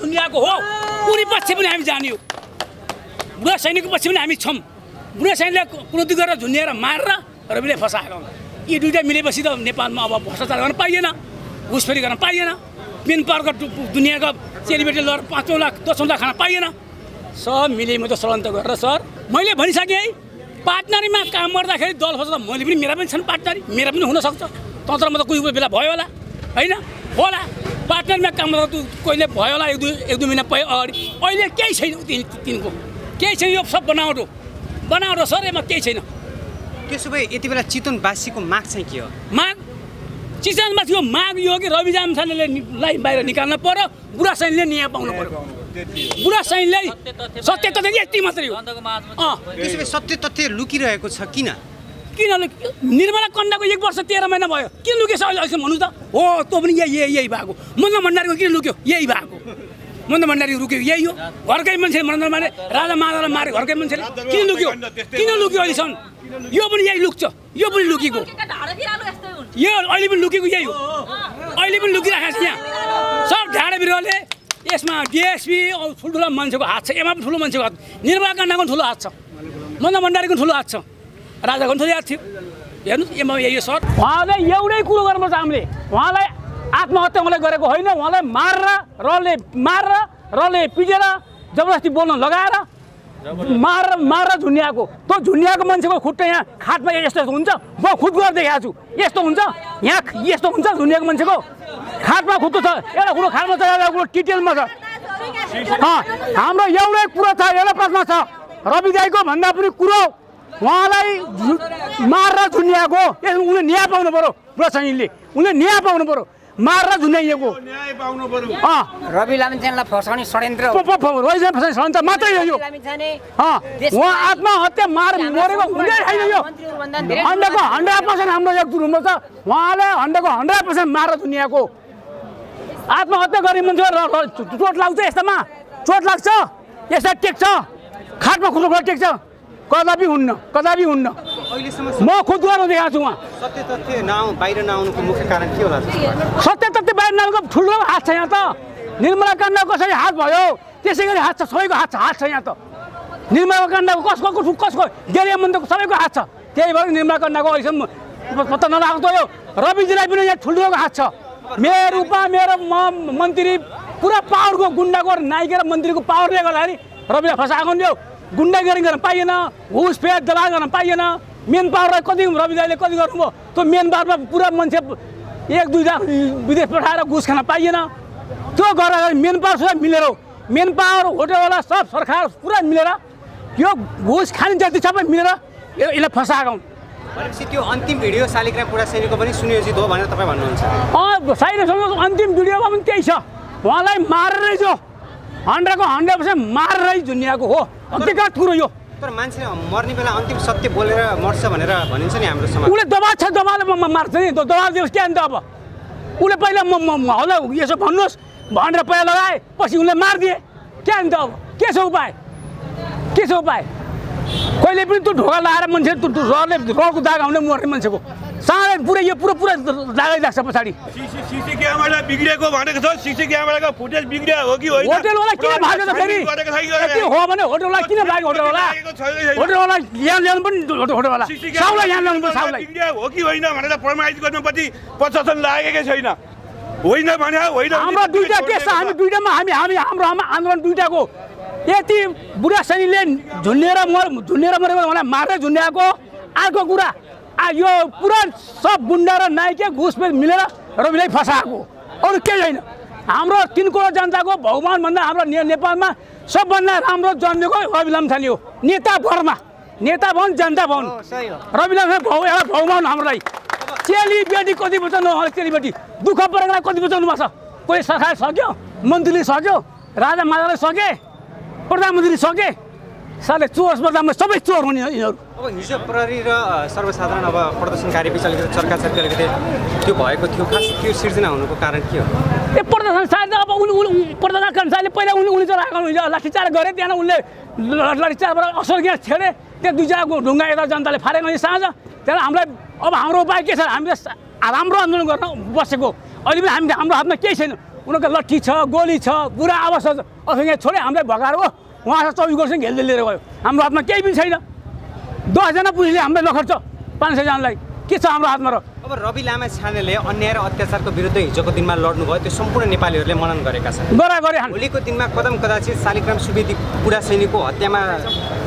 दुनियाँको हो। कुनै पछि पनि हामी जाने हो। बुढा सैनिकको पछि पनि हामी छौँ। बुढा सैनिकले क्रोधी गरेर झुन्डिएर मारेर रविले फसाएको। यी दुइटा मिलेपछि त नेपालमा अब भ्रष्टाचार गर्न पाइएन घुसफेरी गर्न पाइएन मेन पावरको दु- दुनियाँको चेलीबेटी लगेर पाँचौँ लाख दसौँ लाख खान पाइएन। सब त षड्यन्त्र गरेर सर मैले भनिसकेँ है पार्टनरीमा काम गर्दाखेरि दल फस्दा मैले पनि मेरा पनि छन् पार्टनरी मेरा पनि हुनसक्छ। तन्त्रमा त कोही कोही बेला भयो होला होइन? होला। पार्टनरमा काम गर्दा तँ कहिले भयो होला एक दुई एक दुई महिना पहि अगाडि। अहिले केही छैन तिन तिनको। केही छैन यो सब बनावट हो बनावट हो सर यसमा केही छैन। त्यसो भए यति बेला चितवनवासीको माग चाहिँ के हो? माग? चिसानमा थियो माग यो हो कि रवि जामसानेले लाई बाहिर निकाल्न पर्यो बुढा सैनले न्याय पाउनु पर्यो? बुढा सैनले सत्य तथ्य यति मात्रै हो। अँ। त्यसो भए सत्य तथ्य लुकिरहेको छ किन? किन निर्मला कन्डाको एक वर्ष तेह्र महिना भयो। किन लुकेछ अहिले? अहिलेसम्म भन्नु त। हो तँ पनि यही यही यही भएको। मन्द भण्डारीको किन लुक्यो? यही भएको। मन्द भण्डारी लुक्यो यही हो। घरकै मान्छे मन्द मारे राजा माधालाई मारे घरकै मान्छेले। किन लुक्यो? किन लुक्यो अहिलेसम्म? यो पनि यही लुक्छ यो पनि लुकेको। यो अहिले पनि लुकेको यही हो। अहिले पनि लुकिरहेको छ यहाँ। सब ढाडे बिरुवाले यसमा डिएसपी ठुल्ठुलो मान्छेको हात छ। एमा पनि ठुलो मान्छेको हात। निर्मला काण्डको ठुलो हात छ। मन्द भण्डारीको ठुलो हात छ। ठुलो हात थियो। हेर्नु एमा यही हो सर। उहाँले एउटै कुरो गर्नुपर्छ हामीले उहाँलाई आत्महत्या उहाँले गरेको होइन। उहाँलाई मारेर रले मारेर रले पिटेर जबरजस्ती बोल्न लगाएर मारेर मारेर झुन्ड्याएको त्यो झुन्ड्याएको मान्छेको खुट्टा यहाँ खाटमा यस्तो यस्तो हुन्छ। म खुद गरेर देखाएको छु। यस्तो हुन्छ। यहाँ यस्तो हुन्छ झुन्ड्याएको मान्छेको। खाटमा खुट्टो छ। एउटा कुरो खाटमा छ एउटा कुरो टिटेलमा छ। हाम्रो एउटै कुरो छ। एउटा प्रश्न छ। रवि दाईको भन्दा पनि कुरो उहाँलाई मारेर झुन्ड्याएको यस उसले न्याय पाउनु पऱ्यो सैनिकले। उसले न्याय पाउनु पऱ्यो मारेर झुन्ड्याइएको अँ। रवि लामिछानेलाई षड्यन्त्र सन्त मात्रै हो यो। उहाँ आत्महत्या मार मरेको हुँदै छैन यो। हन्ड्रेडको हन्ड्रेड पर्सेन्ट हाम्रो एक दुरुम्ब छ। उहाँले हन्ड्रेडको हन्ड्रेड पर्सेन्ट मारेर दुनियाँको आत्महत्या गर्ने मान्छे चोट लाग्छ यस्तामा। चोट लाग्छ। यस्ता टेक्छ। खाटमा खुट्रो टेक्छ। कदापि हुन्न कदापि हुन्न। म खुद गरेर देखाएको छु उहाँ। सत्य तथ्य बाहिर नआउनुको मुख्य कारण के होला? जस्तो लाग्छ? सत्य तथ्य बाहिर नामको ठुलो हात छ यहाँ त। निर्मला काण्ड कसरी हात भयो? त्यसै गरी हात छ सबैको हात छ हात छ यहाँ त। निर्मला काण्डको कसको कसको कसको? डेरिया मन्दिरको सबैको हात छ। त्यही भएर निर्मला काण्डको अहिलेसम्म पत्ता नलागेको त यो रविजीलाई पनि यहाँ ठुल्ठुलोको हात छ। मेरो उपा मेरो म मन्त्री पुरा पावरको गुन्डाको नाइके र मन्त्रीको पावरले गर्दाखेरि रविलाई फसाएको नि यो गुन्डागरी गर्न पाइएन घुसपेट दलाल गर्न पाइएन। मेन पावरलाई कति रवि दाईले कति गर्नुभयो त्यो मेन पावरमा पुरा मान्छे एक दुईजना विदेश पठाएर घुस खान पाइएन। त्यो गरेर मेन पावर सबै मिलेर। मेन पावर होटेलवाला सब सरकार पुरा मिलेर यो घुस खाने जति सबै मिलेर यसलाई फसाएका। भनेपछि त्यो अन्तिम भिडियो शालिग्राम पुरा सैनिकको पनि सुनियोजित हो भनेर तपाईँ भन्नुहुन्छ। अँ अन्तिम भिडियोमा पनि त्यही छ। उहाँलाई मारेरै जो हन्ड्रेडको हन्ड्रेड पर्सेन्ट मारेरै दुनियाँको हो। हकिकत कुरो यो? तर मान्छे मर्ने बेला अन्तिम सत्य बोलेर मर्छ भनेर भनिन्छ नि हाम्रो समाज। उसले दबाब छ दबाबले म मार्छ नि। दबाब दियोस् क्या अन्त अब? उसले पहिला म होला यसो भन्नुहोस् भनेर पहिला लगाए पछि उसले मारिदिए। क्या अन्त अब? के छ उपाय? के छ उपाय? कहिले पनि त्यो ढोका लगाएर मान्छे त्यो त्यो रडले रडको दाग आउने मर्ने मान्छेको। साँडै पुरै यो पुरा पुरा दागै लाग्छ पछाडि। सिसी क्यामेरा बिग्रिएको भनेको छ। सिसी क्यामेराको फुटेज बिग्रिया हो कि होइन? होटेलवाला किन भाग्यो त फेरि? हो भने होटेलवाला किन भाग्यो होटेलवाला। होटेलवाला यहाँ ल्याउनु पनि होटे- होटेलवाला। साउलाई यहाँ ल्याउनु पनि साउलाई। हो कि होइन भनेर प्रमाणित गर्नुपट्टि प्रशासन लागेकै छैन। होइन भने होइन। हाम्रो दुईटा केस छ। हामी दुईटामा हामी हामी हाम्रो आन्दोलन दुईटाको यति बुढा सैनीले झुन्डेर मर झुन्डेर मरेको मलाई मारेर झुन्ड्याएको अर्को कुरा आ यो पुरा सब गुन्डा र नाइके घुसपेच मिलेर रविलाई फसाएको। अरू केही छैन हाम्रो तिन करोड जनताको भगवान्भन्दा हाम्रो ने- नेपालमा सबभन्दा राम्रो जन्मेको रवि लामछाने हो नेता भरमा। नेता भवन जनता भवन। रवि लामछाने भौ एउटा भगवान् हामीलाई चेली बेटी कति बचाउनु उहाँले चेली बेटी? दुःख परेकोलाई कति बचाउनु भएको छ? कोही सरकार सक्यो? मन्त्रीले सक्यो? राजा महाराजले सके प्रधानमन्त्रीले सके? साले चोर प्रधानमन्त्री सबै चोर हुने यिनीहरू। अब हिजो प्रहरी र सर्वसाधारण अब प्रदर्शनकारी बिच अलिकति चर्काचर्की अलिकति त्यो भएको थियो। खास त्यो सिर्जना हुनुको कारण के हो? ए प्रदर्शन सायद अब उनी उनी प्रदर्शन कर्मचारीले पहिला उनी उनी चलाएको लाठीचार गरे त्यहाँ उनले लाठीचारबाट असर ग्यास छेडे त्यहाँ दुईजनाको ढुङ्गा यता जनताले फारेको नि साँझ। त्यहाँबाट हामीलाई अब हाम्रो उपाय के छ? हामीले राम्रो आन्दोलन गर्न बसेको। अहिले पनि हामी हाम्रो हातमा केही छैन। उनीहरूको लट्ठी छ गोली छ बुढा अवस्था छ। अथवा यहाँ छोडे हामीलाई भगाएर हो उहाँसँग चौबिस वर्ष घेल्दै लिएर गयो। हाम्रो हातमा केही पनि छैन। दसजना पुलिसले हामीलाई नखर्छ पाँच सयजनालाई के छ हाम्रो हातमा र? अब रवि लामा छानेले अन्याय र अत्याचारको विरुद्ध हिजोको दिनमा लड्नुभयो। त्यो सम्पूर्ण नेपालीहरूले मनन गरेका छन्। गरा गरे भोलिको दिनमा कदम कदाचित शालिग्राम सुवेदी बुढा सैनिकको हत्यामा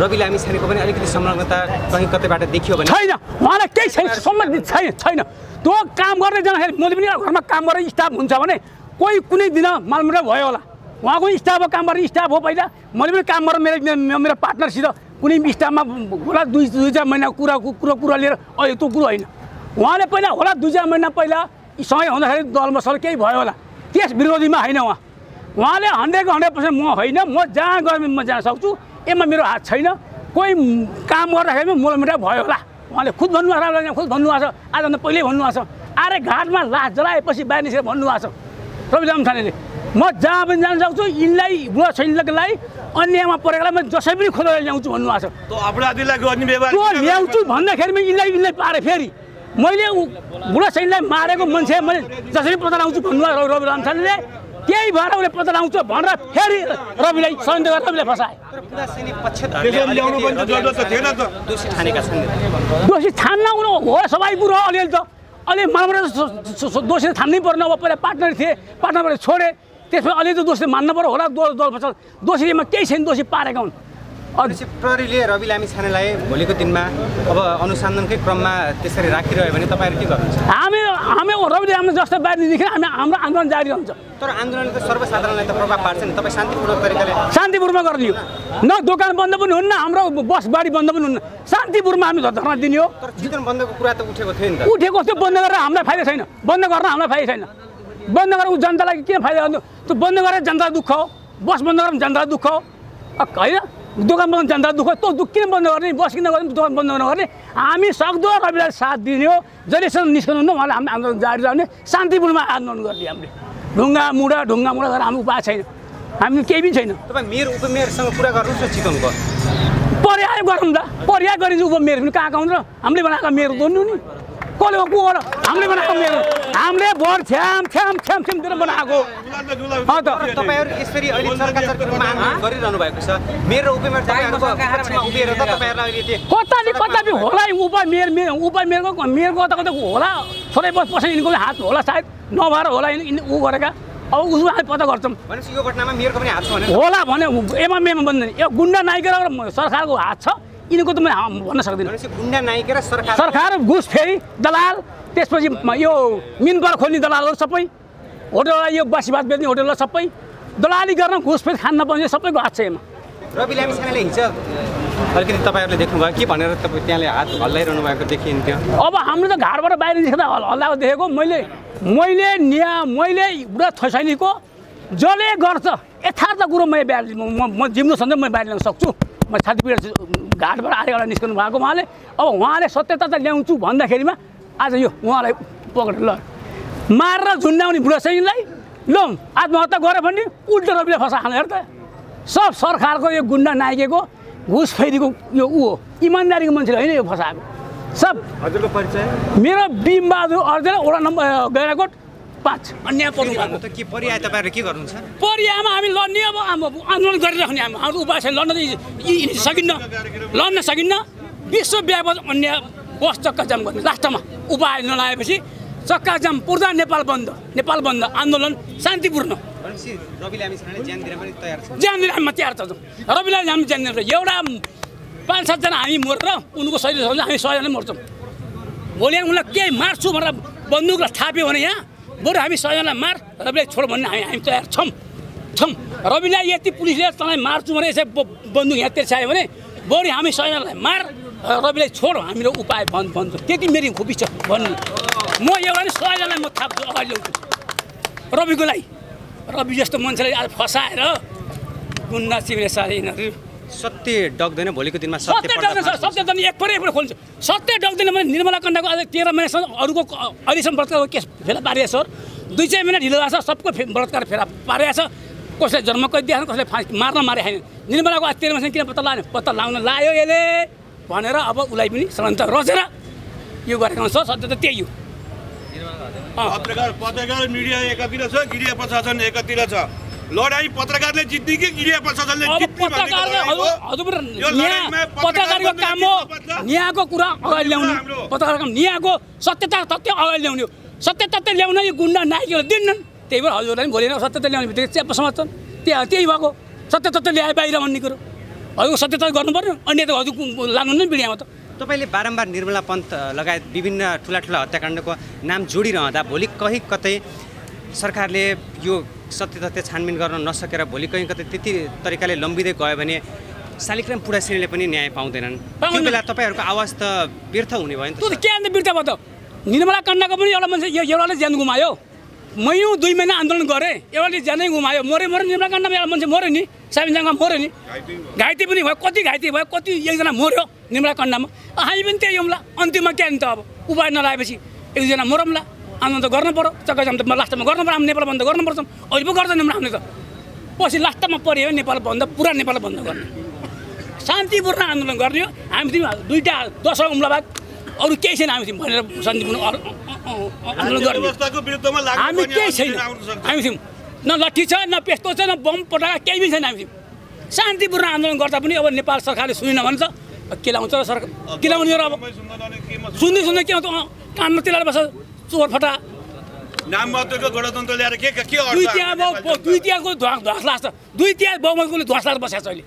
रवि लामी छानेको पनि अलिकति संलग्नता कहीँ कतैबाट देखियो भने। छैन। उहाँलाई केही छैन। सम्बन्धित छैन। छैन। त्यो काम गर्दै जाँदाखेरि मैले पनि घरमा काम गरेर स्टाफ हुन्छ भने कोही कुनै दिन मालमुटा भयो होला। उहाँको स्टाफ हो काम गर्ने स्टाफ हो पहिला। मैले पनि काम गरेर मेरो मेरो पार्टनरसित कुनै स्टाफमा होला दुई दुई चार महिना कुरा कुरो कुरा लिएर अहिले त्यो कुरो होइन। उहाँले पहिला होला दुई चार महिना पहिला सँगै हुँदाखेरि दलमा सल केही भयो होला। त्यस विरोधीमा होइन उहाँ। उहाँले हन्ड्रेडको हन्ड्रेड पर्सेन्ट म होइन म जहाँ गए पनि म जान सक्छु यसमा मेरो हात छैन। कोही काम गर्दाखेरि पनि मोलमिटा भयो होला। उहाँले खुद भन्नुभएको खुद भन्नुभएको छ आजभन्दा पहिल्यै भन्नुभएको छ। अरे घाटमा लास जलाएपछि बाहिर निस्केर भन्नुभएको छ। रवि लामछानेले म जहाँ पनि जान सक्छु यिनलाई बुढा सैनिकलाई अन्यमा परेकोलाई म जसै पनि खोलेर ल्याउँछु भन्नुभएको छ। त्यो ल्याउँछु भन्दाखेरिमा यिनलाई यिनलाई पारे फेरि। मैले बुढा सैनिकलाई मारेको मान्छे मैले जसरी पत्ता लगाउँछु भन्नुभयो रवि- लामछानेले त्यही भएर उसले पत्ता लगाउँछ भनेर फेरि रविलाई सन्देह गरेर रविलाई फसाए। दोषी ठानेका छन्। दोषी छान्न उनी हो सबै कुरो अलिअलि त। अलि मलाई दोषी त थान्नै पर्ने अब पहिला पार्टनर थिए पार्टनरबाट छोडे त्यसमा अलिअलि त दोषी मान्नु पऱ्यो होला दो दल फसल दोषीमा केही छैन दोषी पारेका हुन्। प्रहरीले रवि लामी छानेलाई भोलिको दिनमा अब अनुसन्धानकै क्रममा त्यसरी राखिरह्यो भने तपाईँहरू के गर्नुहुन्छ? हामी हामी रविले हाम्रो जस्तो बाहिरदेखि हामी हाम्रो आन्दोलन जारी रहन्छ। तर आन्दोलनले त सर्वसाधारणलाई त प्रभाव पार्छ नि। तपाईँ शान्तिपूर्वक तरिकाले शान्तिपूर्वक गर्ने हो। न दोकान बन्द पनि हुन्न हाम्रो बस गाडी बन्द पनि हुन्न। शान्तिपूर्वक हामी धर्ना दिने हो। तर चितवन बन्दको कुरा त उठेको थियो नि त। उठेको त्यो बन्द गरेर हामीलाई फाइदा छैन। बन्द गर्न हामीलाई फाइदा छैन। बन्द गरेर ऊ जनतालाई किन फाइदा गर्नु? त्यो बन्द गरेर जनता दुःख हो। बस बन्द गरेर जनता दुःख हो। होइन? दोकान बन्द जनता दुःख त्यो दुःख किन बन्द गर्ने? बस किन गर्ने? दोकान बन्द नगर्ने? हामी सक्दो रविलाई साथ दिने हो। जहिलेसम्म निस्कनु हुन्न उहाँले हामी आन्दोलन जारी रहने शान्तिपूर्वमा आन्दोलन गर्ने हामीले। ढुङ्गा मुढा ढुङ्गा मुढा गरेर हाम्रो उपाय छैन। हामी केही पनि छैन। तपाईँ मेयर उपमेयरसँग कुरा गर्नुहोस् न चितवनको पर्याय गरौँ त। पर्याय गरिन्छ उप मेयर पनि। कहाँ कहाँ हुन्छ? र हामीले बनाएको मेयर गर्नु नि। कसले को हो र। हामीले बनाएको मेयर हामीले भोट छ्याम छ्याम छ्याम छ्याम दिएर बनाएको। त। तपाईँहरू यसरी अहिले सरकार सरकारको गरिरहनु भएको छ। मेयर र उपमेयर तपाईँहरूको पक्षमा उभिएर त तपाईँहरूलाई अहिले त्यो कता नि कता पनि होला नि उप मेयर मेयर उप मेयरको कता कता होला। थोरै बस पछि यिनको हात होला सायद। नभएर होला ऊ गरेका। अब उसमा हामी पत्ता गर्छौँ। भनेपछि यो घटनामा मेयरको पनि हात छ भने होला भने एमा मेमा बन्दैन। यो गुन्डा नाइकेर सरकारको हात छ। यिनको त म भन्न सक्दिनँ। सरकार सरकार घुस फेरि दलाल त्यसपछि यो मिनपर खोल्ने दलालहरू सबै होटललाई यो बासी भात बेच्ने होटललाई सबै दलाली गर्न घुस फेरि खान नपाउने सबैको हात रवि लामी छानेले हिजो अलिकति तपाईँहरूले देख्नुभयो के भनेर तपाईँ त्यहाँले हात हल्लाइरहनु भएको देखिन्थ्यो? अब हाम्रो त घाटबाट बाहिर निस्कँदा हल हल्लाएको देखेको मैले मैले निया मैले बुढा थैसैनीको जसले गर्छ। यथार्थ कुरो मैले बाहिर म म जिम्नो सन्देश म बाहिर ल्याउन सक्छु। म छातीपीठ घाटबाट आएर निस्कनु भएको उहाँले अब उहाँले सत्यता त ल्याउँछु भन्दाखेरिमा आज यो उहाँलाई पक्रेर ल। मारेर झुन्डाउने बुढा सैनीलाई ल आत्महत्या गरे भने उल्टो रविले फसा खानु हेर त। सब सरकारको यो गुन्डा नाइकेको घुस फेरीको यो ऊ हो। इमान्दारीको मान्छेले होइन यो फसाएको। सब हजुरको परिचय? मेरो बिमबहादुर अर्जेल वडा नम्बर गैराकोट पाँच अन्याय पर्नु भएको। त? के परिआए तपाईँहरू के गर्नुहुन्छ? परियामा हामी लड्ने अब आन्दोलन गरिराख्ने हामी हाम्रो उपाय छैन लड्न सकिन्न। लड्न सकिन्न। विश्वव्यापक अन्याय बस चक्का जाम गर्ने। लास्टमा उपाय नलाएपछि चक्का जाम पूर्जा नेपाल बन्द। नेपाल बन्द आन्दोलन शान्तिपूर्ण। ज्यान दिन दिने हामी तयार छ। रविलाई हामी ज्यान दिन्छ एउटा पाँच सातजना हामी मरेर उनको शरीर हामी सयजना मर्छौँ। भोलि उनलाई केही मार्छु भनेर बन्दुकलाई थाप्यो भने यहाँ बरु हामी सयजना मार। रविलाई छोड भन्ने हामी हामी तयार छौँ। छौँ। रविलाई यति पुलिसले तँलाई मार्छु भने यसै बन्दुक यहाँ तेर्सायो भने बरु हामी सयजनालाई मार। रविलाई छोड हाम्रो उपाय बन्द बन्द त्यति मेरो खुबी छ भन्ने। म एउटा नि सयजनालाई म थाप्छु अगाडि ल्याउँछु। रविको लागि। रवि जस्तो मान्छेलाई आज फसाएर गुन्डा सिग्ने साह्रै यिनीहरू सत्य डग्दैन भोलिको दिनमा सत्य सत्य डग्दैन। सत्य डग्दैन एक परे एक परे खोल्छ। सत्य डग्दैन भने निर्मला कण्डाको आज तेह्र महिनासम्म अरूको अहिलेसम्म बलात्कारको केस फेला पारिएको छ। सर दुई चार महिना ढिलो भएको छ सबको फे बलात्कार फेला पारेको छ। कसैलाई जन्म दिएको छ कसैलाई फाँसी मार्न मारे छैन। निर्मलाको आज तेह्र महिनासम्म किन पत्ता लाग्ने पत्ता लाउन लायो यसले। भनेर अब उसलाई पनि षड्यन्त्र रचेर यो गरेको छ सत्य त त्यही हो। पत्रकार पत्रकार मिडिया एकातिर छ गिरिया प्रशासन एकातिर छ। लडाइँ पत्रकारले जित्ने कि गिरिया प्रशासनले पत्रकारको काम हो। यहाँको कुरा अगाडि ल्याउनु। पत्रकारको काम यहाँको सत्यता तथ्य अगाडि ल्याउने। हो सत्य तथ्य ल्याउन यो गुन्डा नायकहरू दिन्नन्। त्यही भएर हजुरलाई पनि भोलि सत्य तथ्य ल्याउने बित्तिकै च्याप समात्छन् त्यहाँ त्यही भएको। सत्य तथ्य ल्याए बाहिर भन्ने कुरो। हजुर सत्य तथ्य गर्नु पर्यो अन्य त हजुर लानु नि बिडियामा त। तपाईँले बारम्बार निर्मला पन्त लगायत विभिन्न ठुला ठुला हत्याकाण्डको नाम जोडिरहँदा भोलि कहीँ कतै सरकारले यो सत्य तथ्य छानबिन गर्न नसकेर भोलि कहीँ कतै त्यति तरिकाले लम्बिँदै गयो भने शालिग्राम पुडासिनीले पनि न्याय पाउँदैनन्। त्यो। बेला तपाईँहरूको आवाज त व्यर्थ हुने भयो नि त त के अन्त बिर्ता भयो त? निर्मला कन्डाको पनि एउटा मान्छे यो- एउटाले ज्यान गुमायो। मैले दुई महिना आन्दोलन गरेँ एउटाले ज्यानै गुमायो। मऱ्यो मऱ्यो निर्मला कन्डामा एउटा मान्छे मऱ्यो नि। साबिनजङ्गा मऱ्यो नि। घाइते पनि भयो। कति घाइते भयो? कति एकजना मऱ्यो निर्मला कन्डामा हामी पनि त्यही हौँला अन्तिममा के नि त अब? उपाय नलाएपछि एकजना मरौँला आन्दोलन त गर्नु पऱ्यो चक्काजाम त लास्टमा गर्नु पऱ्यो हामी नेपाल बन्द गर्नुपर्छ अहिले पो गर्दैनौँ हामीले त। पछि लास्टमा पऱ्यो नेपाल बन्द पुरा नेपाल बन्द गर्ने। शान्तिपूर्ण आन्दोलन गर्ने हो। हामी तिमी दुईवटा दसौँ उम्लाबाद अरू केही छैन हामी तिमी भनेर शान्तिपूर्ण आन्दोलन गर्ने। हामी केही छैन। हामी थियौँ न लट्ठी छ न पेस्तो छ न बम पटाका केही पनि छैन हामी थियौँ शान्तिपूर्ण आन्दोलन गर्दा पनि अब नेपाल सरकारले सुनेन भने त के लाउँछ र सरकार के लाउने र अब? सुन्दा? सुन्दै के आउँछ कानमा तिलाएर बस्छ। चोर फटा नाम मात्रको गणतन्त्र ल्याएर के के दुई नेपाली दुई ध्वा ध्वास लाग्छ दुई त्यहाँ बहुमतकोले ध्वास बसेको छ अहिले।